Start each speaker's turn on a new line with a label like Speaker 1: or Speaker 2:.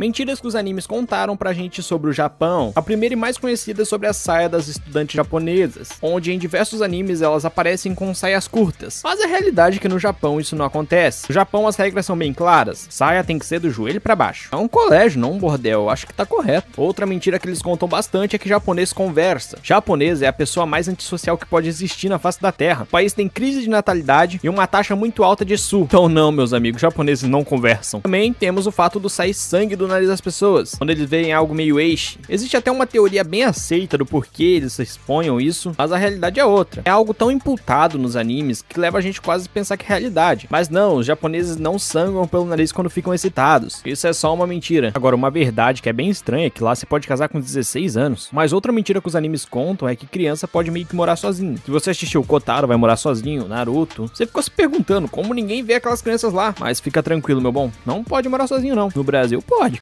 Speaker 1: Mentiras que os animes contaram pra gente sobre o Japão. A primeira e mais conhecida é sobre a saia das estudantes japonesas, onde em diversos animes elas aparecem com saias curtas. Mas a realidade é que no Japão isso não acontece. No Japão as regras são bem claras. Saia tem que ser do joelho para baixo. É um colégio, não um bordel. Acho que tá correto. Outra mentira que eles contam bastante é que japonês conversa. Japonês é a pessoa mais antissocial que pode existir na face da Terra. O país tem crise de natalidade e uma taxa muito alta de SU. Então não, meus amigos, japoneses não conversam. Também temos o fato do sair sangue do nariz das pessoas, quando eles veem algo meio eixe. Existe até uma teoria bem aceita do porquê eles exponham isso, mas a realidade é outra. É algo tão imputado nos animes que leva a gente quase a pensar que é realidade. Mas não, os japoneses não sangram pelo nariz quando ficam excitados. Isso é só uma mentira. Agora, uma verdade que é bem estranha é que lá você pode casar com 16 anos. Mas outra mentira que os animes contam é que criança pode meio que morar sozinho. Se você assistiu Kotaro, vai morar sozinho, Naruto. Você ficou se perguntando como ninguém vê aquelas crianças lá. Mas fica tranquilo, meu bom. Não pode morar sozinho, não. No Brasil, pode.